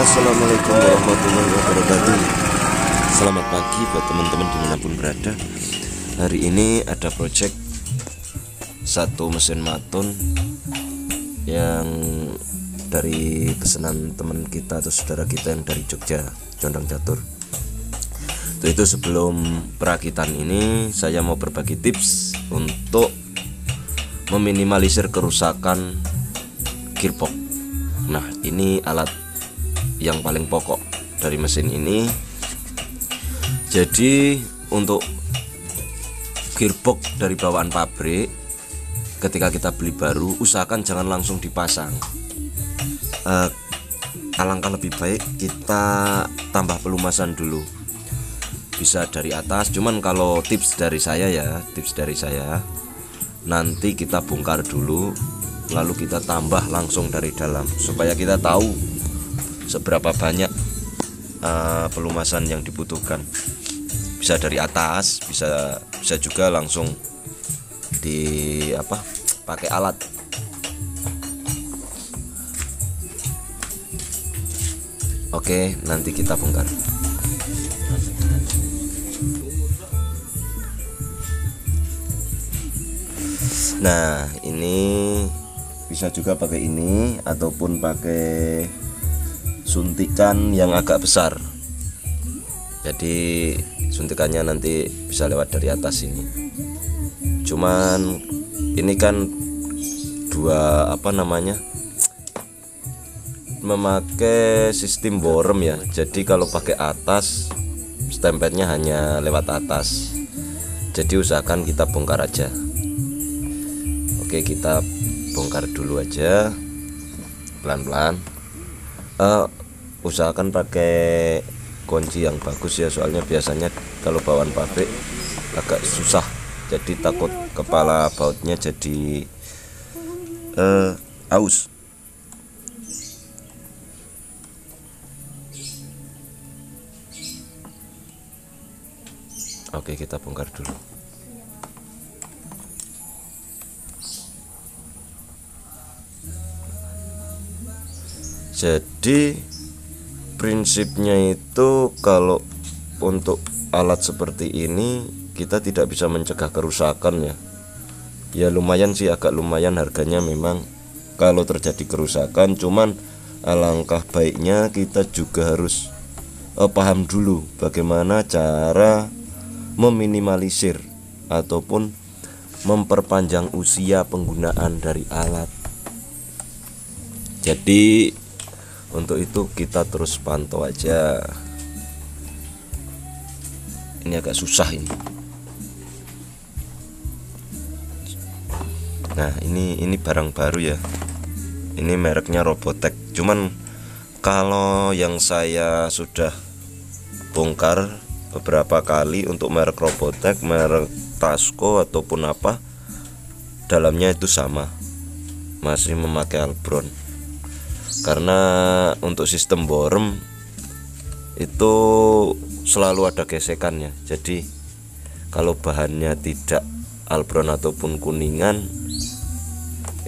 Assalamualaikum warahmatullahi wabarakatuh. Selamat pagi buat teman-teman di mana pun berada. Hari ini ada project Satu mesin maton Yang dari pesanan teman kita atau saudara kita yang dari Jogja Condong Catur Untuk itu sebelum perakitan ini Saya mau berbagi tips Untuk meminimalisir kerusakan gearbox. Nah ini alat yang paling pokok dari mesin ini. Jadi untuk gearbox dari bawaan pabrik ketika kita beli baru usahakan jangan langsung dipasang. Uh, alangkah lebih baik kita tambah pelumasan dulu. Bisa dari atas cuman kalau tips dari saya ya tips dari saya nanti kita bongkar dulu lalu kita tambah langsung dari dalam supaya kita tahu seberapa banyak uh, pelumasan yang dibutuhkan. Bisa dari atas bisa bisa juga langsung di apa pakai alat. Oke nanti kita bongkar. Nah ini bisa juga pakai ini ataupun pakai suntikan yang agak besar. Jadi suntikannya nanti bisa lewat dari atas ini. Cuman ini kan dua apa namanya memakai sistem borem ya. Jadi kalau pakai atas stempetnya hanya lewat atas. Jadi usahakan kita bongkar aja. Oke kita bongkar dulu aja. Pelan-pelan uh, usahakan pakai kunci yang bagus ya soalnya biasanya kalau bawaan pabrik agak susah. Jadi takut kepala bautnya jadi uh, aus. Oke kita bongkar dulu jadi prinsipnya itu kalau untuk alat seperti ini kita tidak bisa mencegah kerusakan ya. Ya lumayan sih agak lumayan harganya memang kalau terjadi kerusakan. Cuman alangkah baiknya kita juga harus eh, paham dulu bagaimana cara meminimalisir ataupun memperpanjang usia penggunaan dari alat. Jadi untuk itu kita terus pantau aja. Ini agak susah ini. Nah ini ini barang baru ya. Ini mereknya Robotech. Cuman kalau yang saya sudah bongkar beberapa kali untuk merek Robotech merek Tasco ataupun apa dalamnya itu sama. Masih memakai Albron karena untuk sistem borem itu selalu ada gesekannya. Jadi kalau bahannya tidak albron ataupun kuningan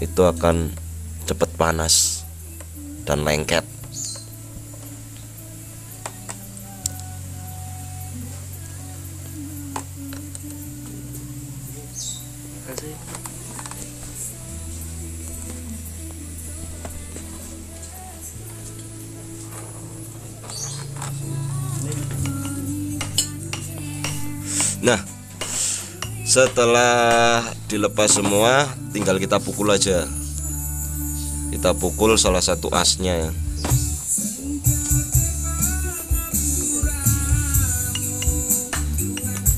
itu akan cepat panas dan lengket setelah dilepas semua, tinggal kita pukul aja. Kita pukul salah satu asnya ya.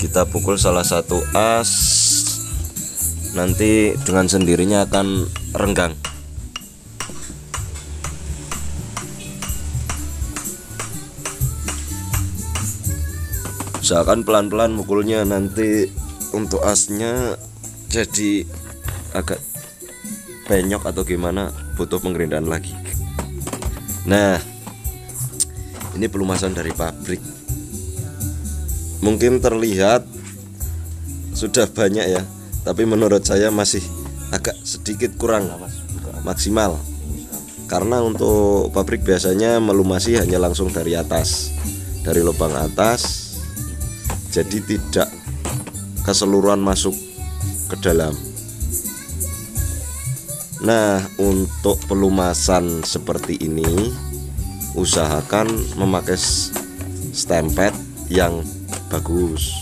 Kita pukul salah satu as nanti dengan sendirinya akan renggang. usahakan pelan-pelan mukulnya nanti untuk asnya jadi agak penyok atau gimana butuh pengerindaan lagi. Nah ini pelumasan dari pabrik. Mungkin terlihat sudah banyak ya tapi menurut saya masih agak sedikit kurang maksimal. Karena untuk pabrik biasanya melumasi hanya langsung dari atas dari lubang atas. Jadi tidak keseluruhan masuk ke dalam. Nah untuk pelumasan seperti ini usahakan memakai stempet yang bagus.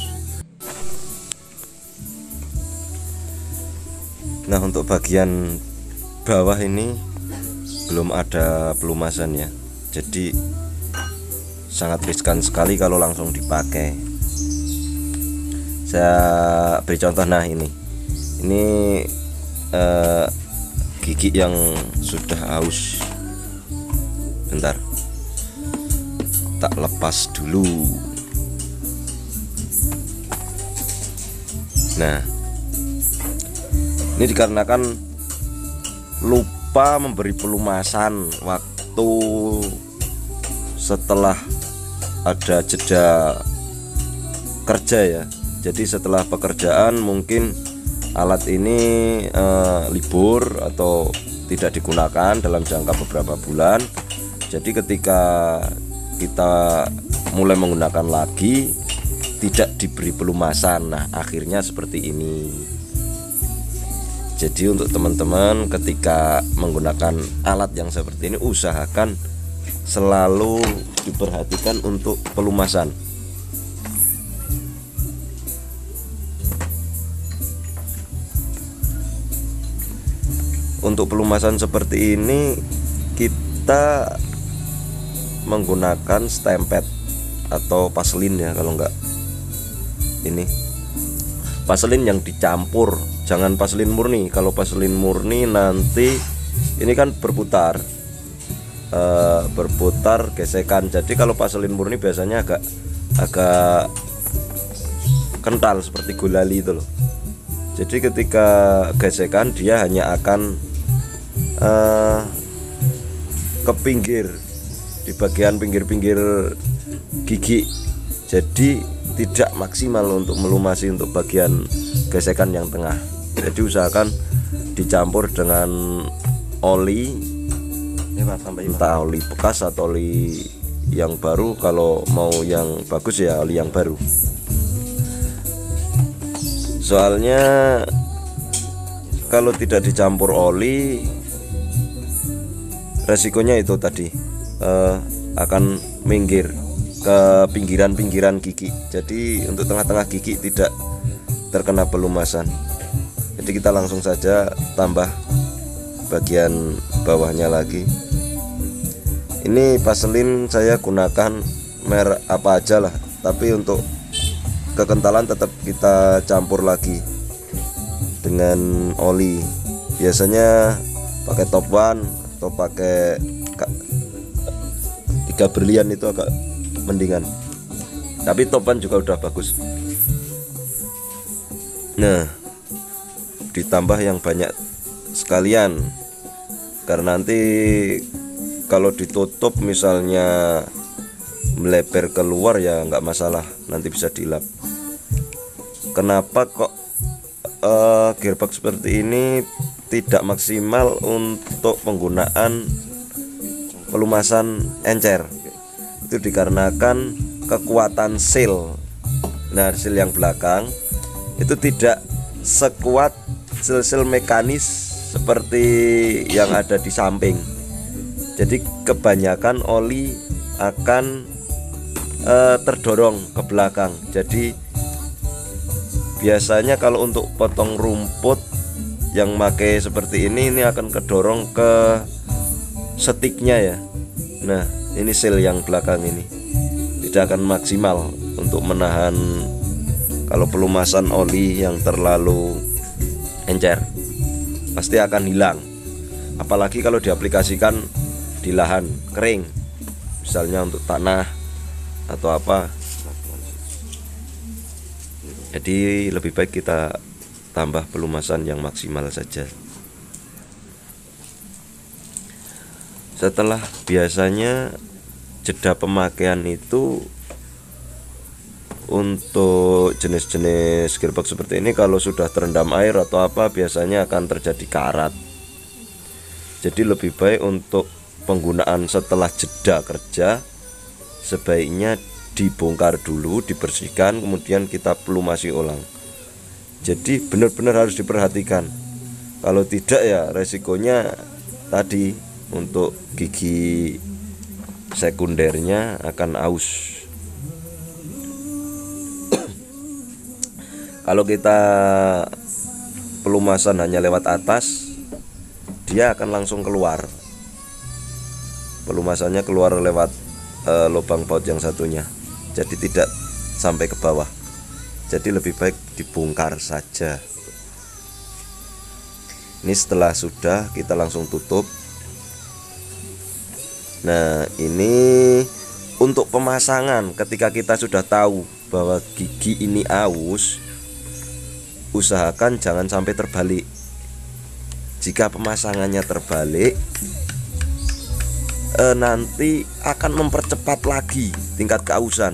Nah untuk bagian bawah ini belum ada pelumasan ya jadi sangat riskan sekali kalau langsung dipakai saya beri contoh nah ini. Ini eh, gigi yang sudah haus. Bentar. Tak lepas dulu. Nah. Ini dikarenakan lupa lupa memberi pelumasan waktu setelah ada jeda kerja ya jadi setelah pekerjaan mungkin alat ini eh, libur atau tidak digunakan dalam jangka beberapa bulan. Jadi ketika kita mulai menggunakan lagi tidak diberi pelumasan. Nah akhirnya seperti ini. Jadi untuk teman-teman ketika menggunakan alat yang seperti ini usahakan selalu diperhatikan untuk pelumasan untuk pelumasan seperti ini kita menggunakan stempet atau paselin ya kalau enggak ini. Paselin yang dicampur jangan paselin murni. Kalau paselin murni nanti ini kan berputar. E, berputar gesekan. Jadi kalau paselin murni biasanya agak agak kental seperti gulali itu loh. Jadi ketika gesekan dia hanya akan e, ke pinggir. Di bagian pinggir-pinggir gigi. Jadi tidak maksimal untuk melumasi untuk bagian gesekan yang tengah. Jadi usahakan dicampur dengan oli. Entah oli bekas atau oli yang baru. Kalau mau yang bagus ya oli yang baru. Soalnya kalau tidak dicampur oli resikonya itu tadi uh, akan minggir ke pinggiran-pinggiran gigi. Jadi untuk tengah-tengah gigi tidak terkena pelumasan. Jadi kita langsung saja tambah bagian bawahnya lagi. Ini paselin saya gunakan merek apa aja lah tapi untuk kekentalan tetap kita campur lagi dengan oli. Biasanya pakai top one atau pakai tiga berlian itu agak mendingan. Tapi topan juga udah bagus. Nah ditambah yang banyak sekalian. Karena nanti kalau ditutup misalnya melebar keluar ya nggak masalah nanti bisa dilap. Kenapa kok uh, gearbox seperti ini tidak maksimal untuk penggunaan pelumasan encer. Itu dikarenakan kekuatan seal. Nah seal yang belakang itu tidak sekuat seal-seal mekanis seperti yang ada di samping. Jadi kebanyakan oli akan uh, terdorong ke belakang. Jadi biasanya kalau untuk potong rumput yang pakai seperti ini ini akan kedorong ke setiknya ya. Nah ini seal yang belakang ini. Tidak akan maksimal untuk menahan kalau pelumasan oli yang terlalu encer. Pasti akan hilang. Apalagi kalau diaplikasikan di lahan kering. Misalnya untuk tanah atau apa. Jadi lebih baik kita tambah pelumasan yang maksimal saja. Setelah biasanya jeda pemakaian itu untuk jenis-jenis gearbox seperti ini kalau sudah terendam air atau apa biasanya akan terjadi karat. Jadi lebih baik untuk penggunaan setelah jeda kerja sebaiknya dibongkar dulu dibersihkan kemudian kita pelumasi ulang jadi benar-benar harus diperhatikan. Kalau tidak ya resikonya tadi untuk gigi sekundernya akan aus. Kalau kita pelumasan hanya lewat atas dia akan langsung keluar. Pelumasannya keluar lewat e, lubang baut yang satunya. Jadi tidak sampai ke bawah jadi lebih baik dibongkar saja. Ini setelah sudah kita langsung tutup. Nah ini untuk pemasangan ketika kita sudah tahu bahwa gigi ini aus usahakan jangan sampai terbalik. Jika pemasangannya terbalik eh, nanti akan mempercepat lagi tingkat keausan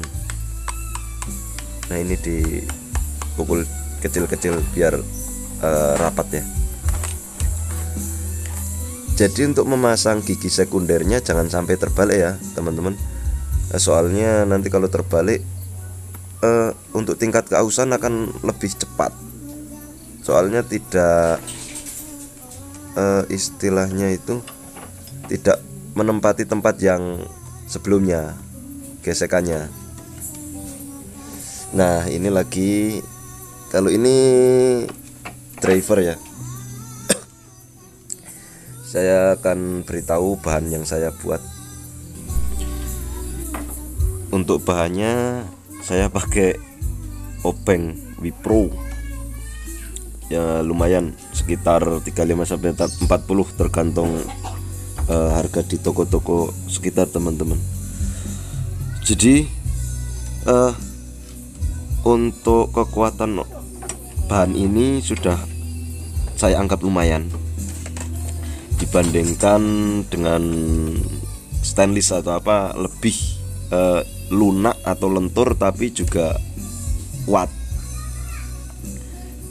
nah ini dipukul kecil-kecil biar eh, rapat ya jadi untuk memasang gigi sekundernya jangan sampai terbalik ya teman-teman. Eh, soalnya nanti kalau terbalik eh, untuk tingkat keausan akan lebih cepat. Soalnya tidak eh, istilahnya itu tidak menempati tempat yang sebelumnya gesekannya nah ini lagi kalau ini driver ya. Saya akan beritahu bahan yang saya buat. Untuk bahannya saya pakai openg Wipro. Ya lumayan sekitar 35 sampai 40 tergantung uh, harga di toko-toko sekitar teman-teman. Jadi uh, untuk kekuatan bahan ini sudah saya anggap lumayan. Dibandingkan dengan stainless atau apa lebih uh, lunak atau lentur tapi juga kuat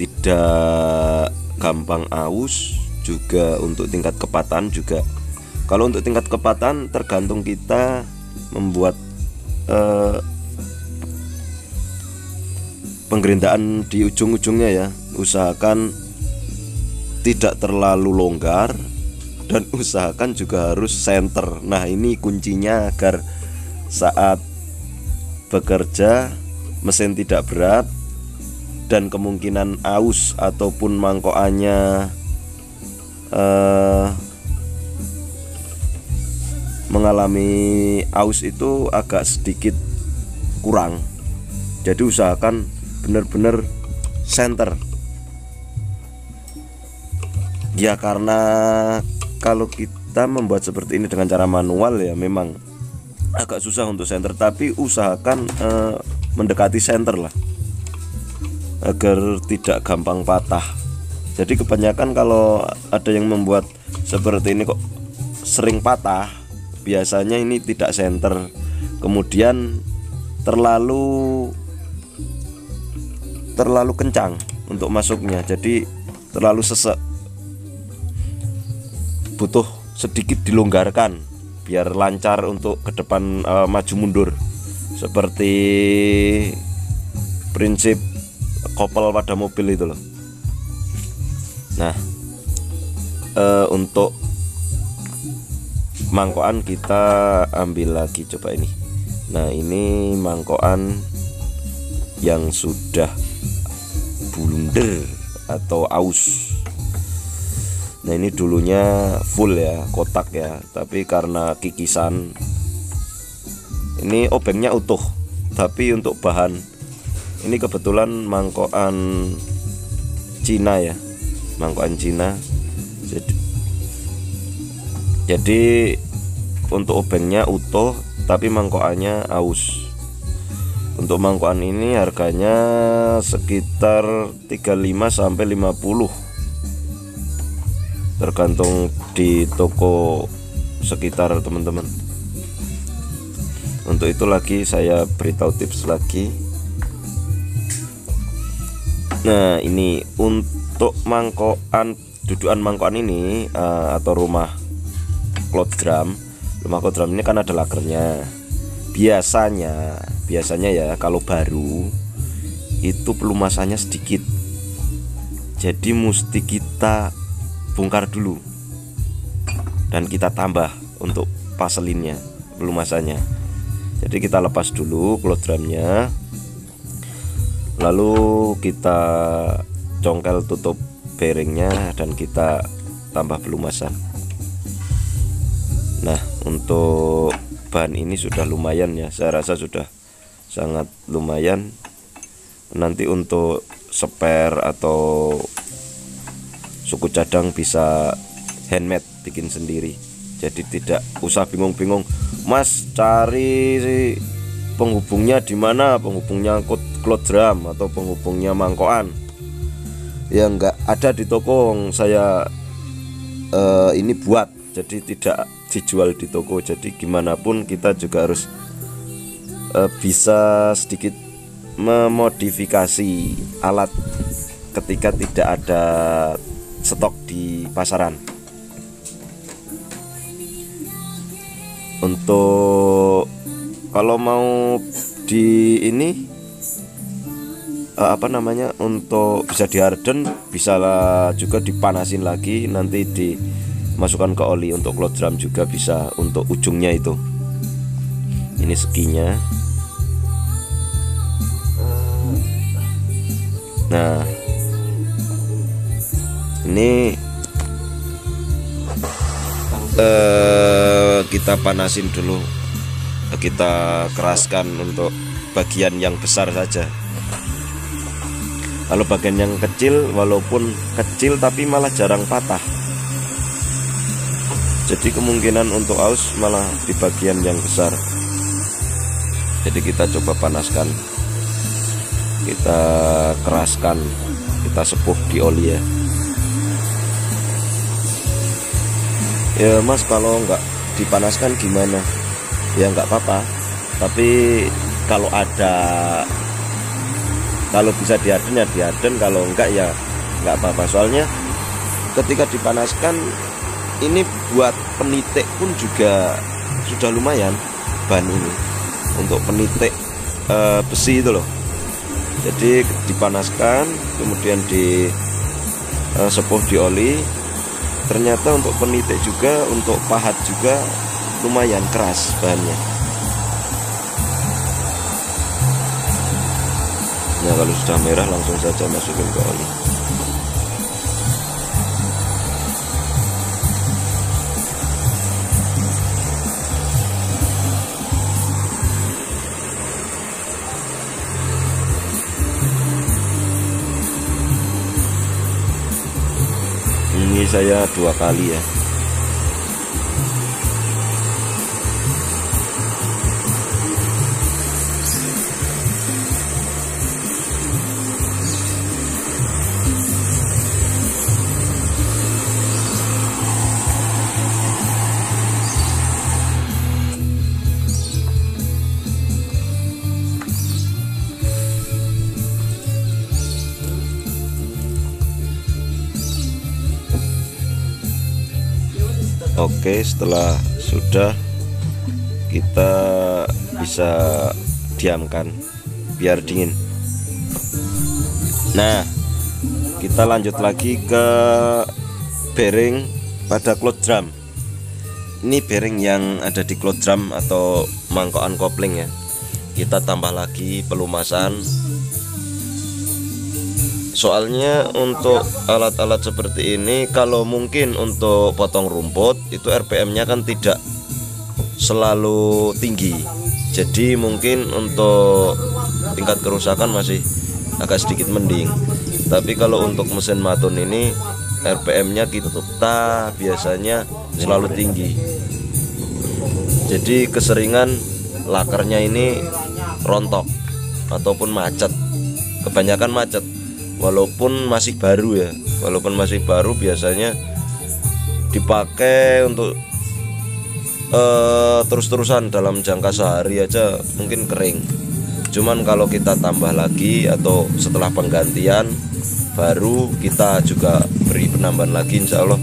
tidak gampang aus juga untuk tingkat kepatan juga. Kalau untuk tingkat kepatan tergantung kita membuat eh, penggerindaan di ujung-ujungnya ya. Usahakan tidak terlalu longgar dan usahakan juga harus center nah ini kuncinya agar saat bekerja mesin tidak berat dan kemungkinan aus ataupun mangkokannya eh, mengalami aus itu agak sedikit kurang. Jadi usahakan benar-benar center. Ya karena kalau kita membuat seperti ini dengan cara manual ya memang agak susah untuk center tapi usahakan eh, mendekati center lah agar tidak gampang patah. Jadi kebanyakan kalau ada yang membuat seperti ini kok sering patah biasanya ini tidak center. Kemudian terlalu terlalu kencang untuk masuknya jadi terlalu sesek. Butuh sedikit dilonggarkan biar lancar untuk ke depan e, maju mundur. Seperti prinsip kopel pada mobil itu loh. Nah e, untuk mangkokan kita ambil lagi coba ini. Nah ini mangkokan yang sudah blunder atau aus. Nah ini dulunya full ya kotak ya. Tapi karena kikisan ini obengnya utuh. Tapi untuk bahan ini kebetulan mangkokan Cina ya. Mangkokan Cina. Jadi jadi untuk obengnya utuh tapi mangkokannya aus untuk mangkokan ini harganya sekitar 35 sampai 50 tergantung di toko sekitar teman-teman. Untuk itu lagi saya beritahu tips lagi. Nah ini untuk mangkokan dudukan mangkokan ini uh, atau rumah cloth drum Lumaco drum ini kan ada lakernya biasanya biasanya ya kalau baru itu pelumasannya sedikit. Jadi mesti kita bongkar dulu. Dan kita tambah untuk paselinnya pelumasannya. Jadi kita lepas dulu cloth drumnya lalu kita congkel tutup bearingnya dan kita tambah pelumasan. Nah untuk bahan ini sudah lumayan ya. Saya rasa sudah sangat lumayan. Nanti untuk spare atau suku cadang bisa handmade bikin sendiri. Jadi tidak usah bingung-bingung. Mas cari penghubungnya di mana? Penghubungnya cloud drum atau penghubungnya mangkoan? Ya enggak ada di toko. Saya uh, ini buat. Jadi tidak dijual di toko. Jadi gimana pun kita juga harus uh, bisa sedikit memodifikasi alat ketika tidak ada stok di pasaran. Untuk kalau mau di ini uh, apa namanya untuk bisa di harden bisa juga dipanasin lagi nanti di masukkan ke oli untuk cloth drum juga bisa untuk ujungnya itu. Ini seginya nah ini eh, kita panasin dulu. Kita keraskan untuk bagian yang besar saja. Kalau bagian yang kecil walaupun kecil tapi malah jarang patah jadi kemungkinan untuk aus malah di bagian yang besar. Jadi kita coba panaskan. Kita keraskan. Kita sepuh di oli ya. Ya mas kalau nggak dipanaskan gimana? Ya nggak apa-apa. Tapi kalau ada kalau bisa diaden ya diaden. Kalau enggak ya nggak apa-apa. Soalnya ketika dipanaskan ini buat penitik pun juga sudah lumayan ban ini. Untuk penitik e, besi itu loh. Jadi dipanaskan kemudian di e, sepuh di oli ternyata untuk penitik juga untuk pahat juga lumayan keras bahannya nah kalau sudah merah langsung saja masukin ke oli saya dua kali ya Oke setelah sudah kita bisa diamkan biar dingin. Nah kita lanjut lagi ke bearing pada cloth drum. Ini bearing yang ada di cloth drum atau mangkokan kopling ya. Kita tambah lagi pelumasan soalnya untuk alat-alat seperti ini kalau mungkin untuk potong rumput itu RPM nya kan tidak selalu tinggi. Jadi mungkin untuk tingkat kerusakan masih agak sedikit mending. Tapi kalau untuk mesin matun ini RPM nya kita biasanya selalu tinggi. Jadi keseringan lakernya ini rontok ataupun macet. Kebanyakan macet walaupun masih baru ya. Walaupun masih baru biasanya dipakai untuk uh, terus-terusan dalam jangka sehari aja mungkin kering. Cuman kalau kita tambah lagi atau setelah penggantian baru kita juga beri penambahan lagi insya Allah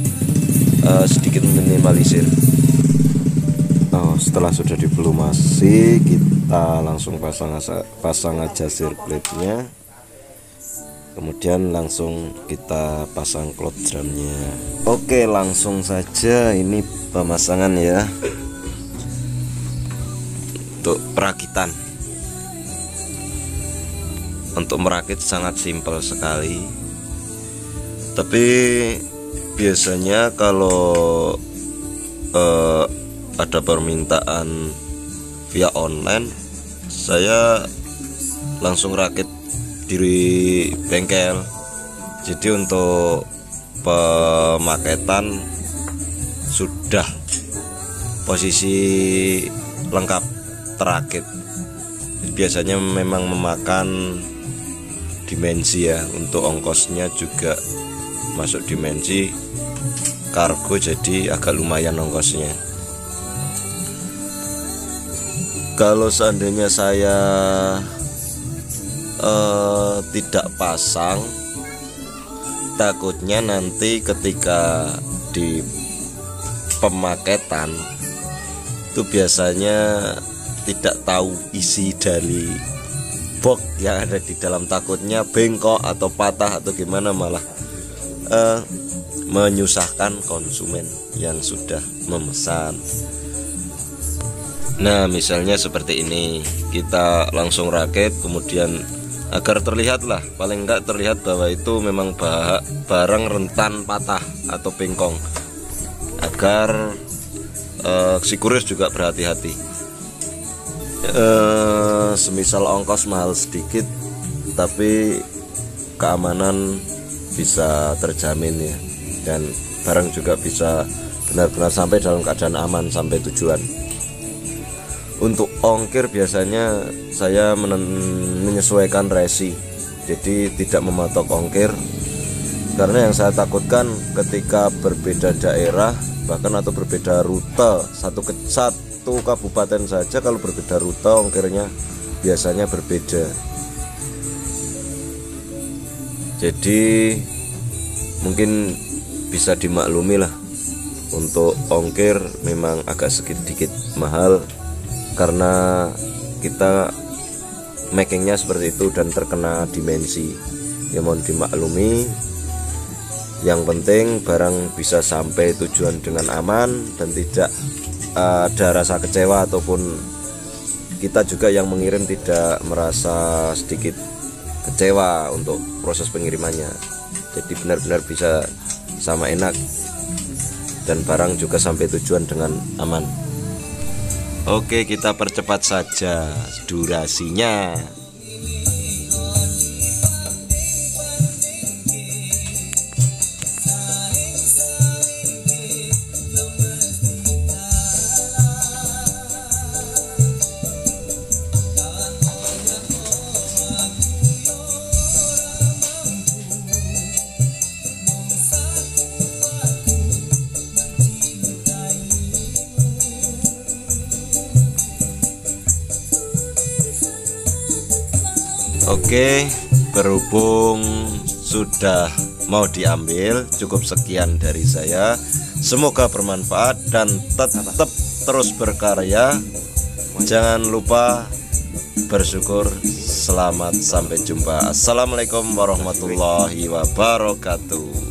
uh, sedikit minimalisir. Oh, setelah sudah dipelumasi kita langsung pasang pasang aja sirkuitnya. nya kemudian langsung kita pasang cloth drumnya. Oke langsung saja ini pemasangan ya. Untuk perakitan. Untuk merakit sangat simpel sekali. Tapi biasanya kalau eh, ada permintaan via online saya langsung rakit diri bengkel. Jadi untuk pemaketan sudah posisi lengkap terakit. Biasanya memang memakan dimensi ya untuk ongkosnya juga masuk dimensi. Kargo jadi agak lumayan ongkosnya. Kalau seandainya saya uh, tidak pasang. Takutnya nanti ketika di pemaketan itu biasanya tidak tahu isi dari box yang ada di dalam. Takutnya bengkok atau patah atau gimana malah uh, menyusahkan konsumen yang sudah memesan. Nah misalnya seperti ini. Kita langsung rakit kemudian agar terlihat lah paling enggak terlihat bahwa itu memang barang rentan patah atau bengkong agar uh, si kurir juga berhati-hati. Uh, semisal ongkos mahal sedikit tapi keamanan bisa terjamin ya. Dan barang juga bisa benar-benar sampai dalam keadaan aman sampai tujuan untuk ongkir biasanya saya menyesuaikan resi. Jadi tidak mematok ongkir. Karena yang saya takutkan ketika berbeda daerah bahkan atau berbeda rute satu ke satu kabupaten saja kalau berbeda rute ongkirnya biasanya berbeda. Jadi mungkin bisa dimaklumi lah. Untuk ongkir memang agak sedikit mahal karena kita makingnya seperti itu dan terkena dimensi. Ya mohon dimaklumi. Yang penting barang bisa sampai tujuan dengan aman dan tidak uh, ada rasa kecewa ataupun kita juga yang mengirim tidak merasa sedikit kecewa untuk proses pengirimannya. Jadi benar-benar bisa sama enak dan barang juga sampai tujuan dengan aman Oke kita percepat saja durasinya Oke, berhubung sudah mau diambil, cukup sekian dari saya. Semoga bermanfaat dan tetap terus berkarya. Jangan lupa bersyukur. Selamat sampai jumpa. Assalamualaikum warahmatullahi wabarakatuh.